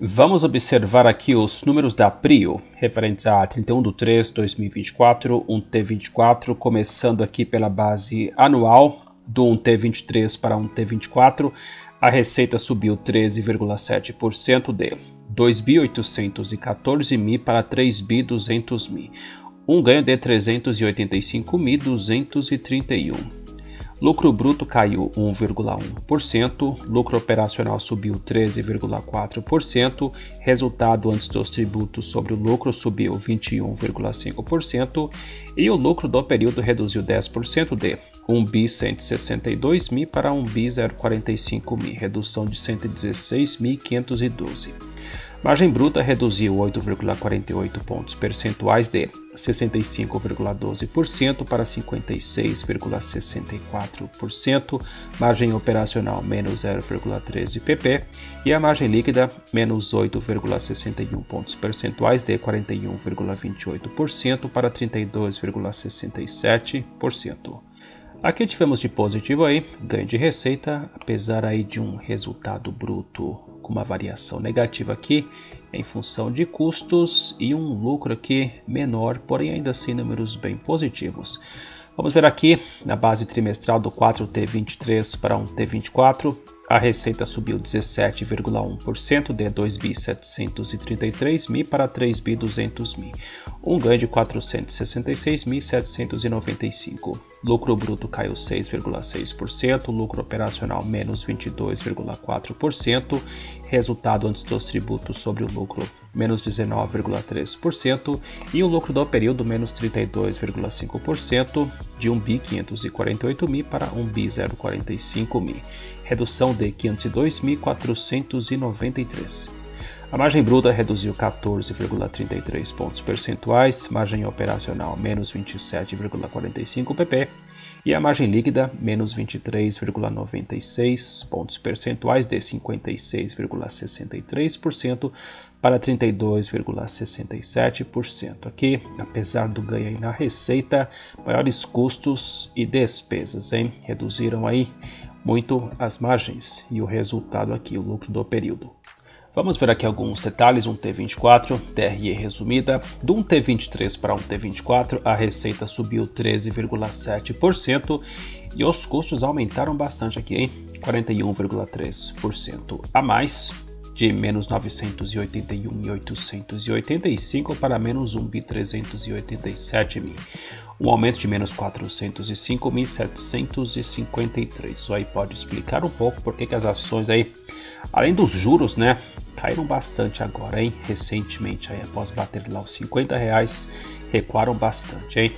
Vamos observar aqui os números da Prio, referentes a 31 de 3 de 2024, um T24, começando aqui pela base anual, do 1T23 para 1T24, a receita subiu 13,7% de 2.814.000 para 3.200.000, um ganho de 385.231. Lucro bruto caiu 1,1%, lucro operacional subiu 13,4%, resultado antes dos tributos sobre o lucro subiu 21,5% e o lucro do período reduziu 10% de 1 bi 162 mil para 1 bi 045 mil, redução de 116.512. Margem bruta reduziu 8,48 pontos percentuais de 65,12% para 56,64%, margem operacional menos 0,13 pp e a margem líquida menos 8,61 pontos percentuais de 41,28% para 32,67%. Aqui tivemos de positivo aí, ganho de receita, apesar aí de um resultado bruto uma variação negativa aqui em função de custos e um lucro aqui menor, porém ainda assim números bem positivos. Vamos ver aqui na base trimestral do 4T23 para um T24, a receita subiu 17,1% de 2.733 mil para 3.200 mil, um ganho de 466.795. Lucro bruto caiu 6,6%, lucro operacional menos 22,4%, resultado antes dos tributos sobre o lucro menos 19,3% e o lucro do período menos 32,5% de 1 bi 548 mil para 1 bi 045 mil, redução de 502.493. A margem bruta reduziu 14,33 pontos percentuais, margem operacional menos 27,45 pp e a margem líquida menos 23,96 pontos percentuais de 56,63% para 32,67%. Aqui, apesar do ganho na receita, maiores custos e despesas, hein? Reduziram aí muito as margens e o resultado aqui, o lucro do período. Vamos ver aqui alguns detalhes, um T24, TRE resumida. Do um T23 para um T24, a receita subiu 13,7% e os custos aumentaram bastante aqui, hein? 41,3% a mais, de menos 981.885 para menos 1.387 mil. Um aumento de menos 405.753. Isso aí pode explicar um pouco porque que as ações aí, além dos juros, né, caíram bastante agora, hein? Recentemente, aí, após bater lá os 50 reais, recuaram bastante, hein?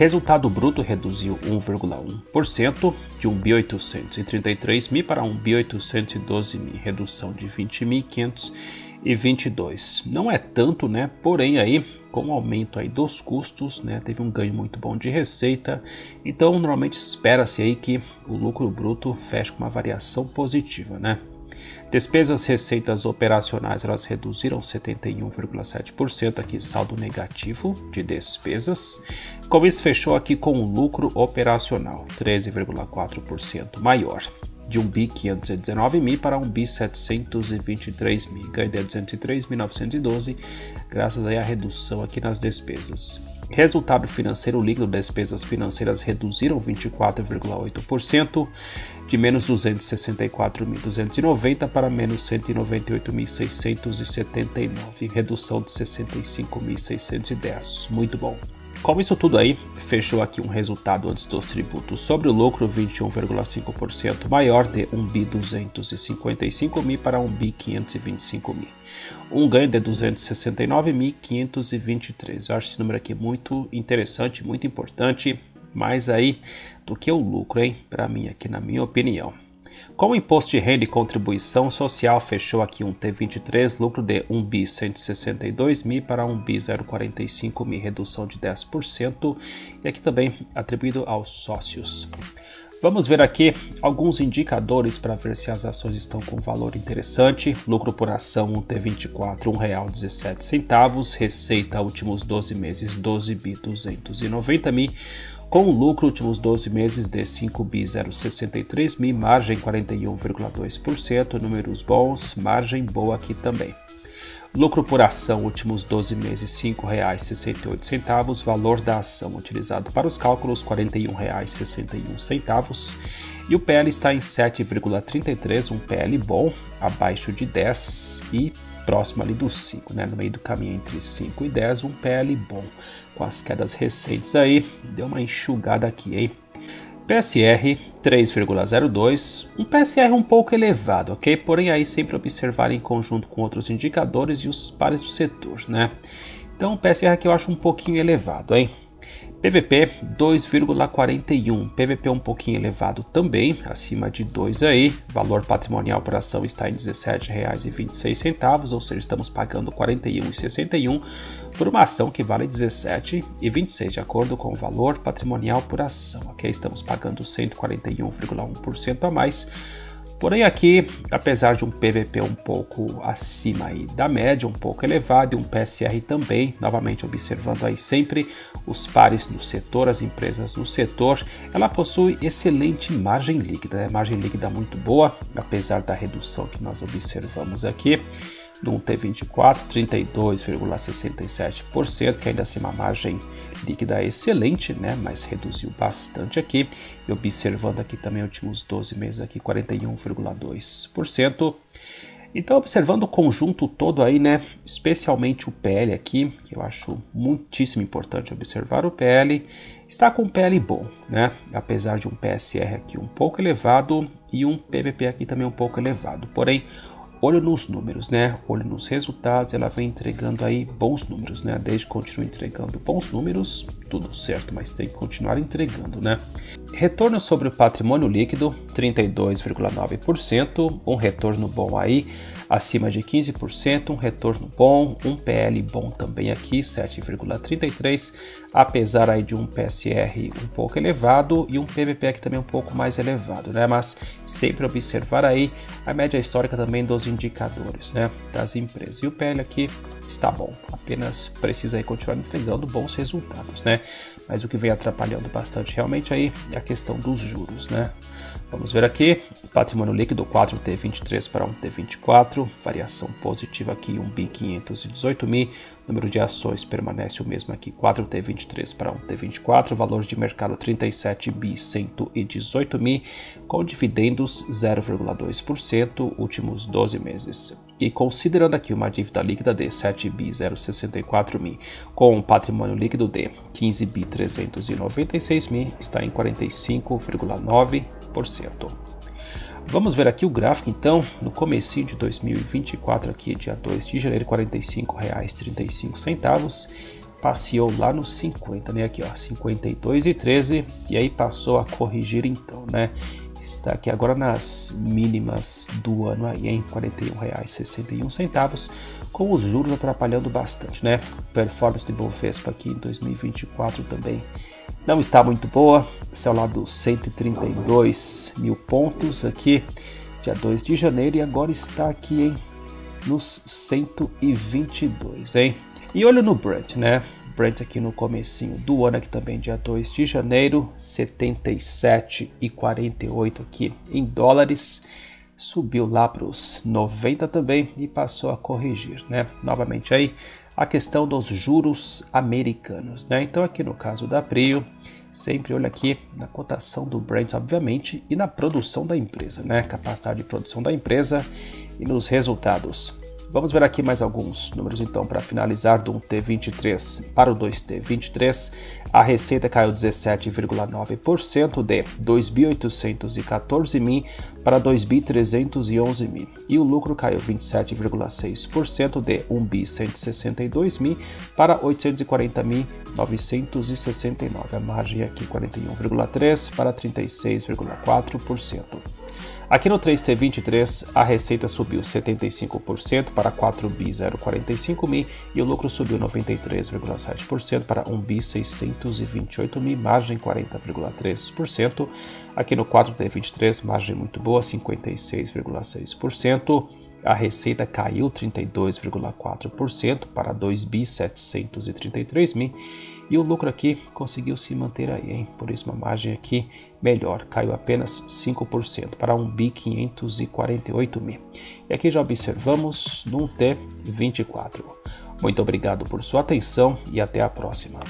Resultado bruto reduziu 1,1% de 1.833 mil para 1.812 mil, redução de 20.522. Não é tanto, né? Porém aí com o aumento aí dos custos, né, teve um ganho muito bom de receita. Então normalmente espera-se aí que o lucro bruto feche com uma variação positiva, né? Despesas receitas operacionais elas reduziram 71,7% aqui saldo negativo de despesas. Como isso fechou aqui com um lucro operacional 13,4% maior de 1 bi 519 mil para 1 bi 723 mil, ganho de 203.912, graças à redução aqui nas despesas. Resultado financeiro líquido, despesas financeiras reduziram 24,8%, de menos 264.290 para menos 198.679, redução de 65.610. Muito bom. Com isso tudo aí, fechou aqui um resultado antes dos tributos sobre o lucro 21,5% maior de 1 bi 255 mil para 1 bi 525 mil. Um ganho de 269.523. Eu acho esse número aqui muito interessante, muito importante, mais aí do que o lucro, hein? Para mim aqui na minha opinião. Com o imposto de renda e contribuição social, fechou aqui um T23, lucro de 1 bi 162 mil para 1 bi 045 mil, redução de 10%, e aqui também atribuído aos sócios. Vamos ver aqui alguns indicadores para ver se as ações estão com valor interessante. Lucro por ação um T24 R$ 1,17, receita últimos 12 meses 12 bi 290 mil com lucro últimos 12 meses de 5 bi 063 mil, margem 41,2%, números bons, margem boa aqui também. Lucro por ação últimos 12 meses R$ 5,68, valor da ação utilizado para os cálculos R$ 41,61 e o PL está em 7,33, um PL bom, abaixo de 10 e próximo ali dos 5, né? no meio do caminho entre 5 e 10, um PL bom. Com as quedas recentes aí, deu uma enxugada aqui, hein? PSR 3,02, um PSR um pouco elevado, ok? Porém aí sempre observar em conjunto com outros indicadores e os pares do setor, né? Então o PSR aqui eu acho um pouquinho elevado, hein? PVP 2,41, PVP um. Pouquinho elevado também, acima de 2 aí, valor patrimonial por ação está em R$ 17,26, ou seja, estamos pagando R$ 41,61 por uma ação que vale R$ 17,26, de acordo com o valor patrimonial por ação, ok? Estamos pagando 141,1% a mais, Porém aqui, apesar de um PVP um pouco acima aí da média, um pouco elevado, e um PSR também, novamente observando aí sempre os pares no setor, as empresas no setor, ela possui excelente margem líquida, né? margem líquida muito boa, apesar da redução que nós observamos aqui no T24, 32,67%, que ainda assim uma margem líquida excelente, né, mas reduziu bastante aqui. E observando aqui também últimos 12 meses aqui, 41,2%. Então, observando o conjunto todo aí, né, especialmente o PL aqui, que eu acho muitíssimo importante observar o PL, está com um PL bom, né, apesar de um PSR aqui um pouco elevado e um PVP aqui também um pouco elevado. Porém, olho nos números, né? Olho nos resultados, ela vem entregando aí bons números, né? Desde que continue entregando bons números, tudo certo, mas tem que continuar entregando, né? Retorno sobre o patrimônio líquido, 32,9%, um retorno bom aí acima de 15%, um retorno bom, um PL bom também aqui, 7,33, apesar aí de um PSR um pouco elevado e um PVP aqui também um pouco mais elevado, né? Mas sempre observar aí a média histórica também dos indicadores, né, das empresas. E o PL aqui está bom, apenas precisa aí continuar entregando bons resultados, né? Mas o que vem atrapalhando bastante realmente aí é a questão dos juros, né? Vamos ver aqui, patrimônio líquido 4T23 para 1T24, variação positiva aqui 1 bi 518 mil, número de ações permanece o mesmo aqui 4T23 para 1T24, valor de mercado 37 bi 118 mil, com dividendos 0,2% últimos 12 meses. E considerando aqui uma dívida líquida de 7 bi 064 mil, com um patrimônio líquido de 15 bi 396 mil, está em 45,9%. Vamos ver aqui o gráfico então, no começo de 2024 aqui, dia 2 de janeiro, R$ 45,35, passeou lá nos 50, né, aqui ó, 52,13 e aí passou a corrigir então, né? Está aqui agora nas mínimas do ano aí em R$ 41,61, com os juros atrapalhando bastante, né? Performance do Ibovespa aqui em 2024 também não está muito boa, céu lá dos 132 mil pontos aqui, dia 2 de janeiro, e agora está aqui hein, nos 122, hein? E olho no Brent, né? Brent aqui no comecinho do ano, aqui também dia 2 de janeiro, 77,48 aqui em dólares, subiu lá para os 90 também e passou a corrigir, né? Novamente aí a questão dos juros americanos. Né? Então, aqui no caso da Prio, sempre olha aqui na cotação do Brent, obviamente, e na produção da empresa, né? capacidade de produção da empresa e nos resultados. Vamos ver aqui mais alguns números então para finalizar do 1T23 para o 2T23. A receita caiu 17,9% de 2.814 mil para 2.311 mil e o lucro caiu 27,6% de 1.162 mil para 840 mil 969. A margem aqui 41,3 para 36,4%. Aqui no 3T23, a receita subiu 75% para 4 bi 045 mil e o lucro subiu 93,7% para 1 bi 628 mil, margem 40,3%. Aqui no 4T23, margem muito boa, 56,6%. A receita caiu 32,4% para 2 bi 733 mil E o lucro aqui conseguiu se manter aí, hein? Por isso uma margem aqui melhor, caiu apenas 5% para 1 bi 548 mil. E aqui já observamos no T24. Muito obrigado por sua atenção e até a próxima.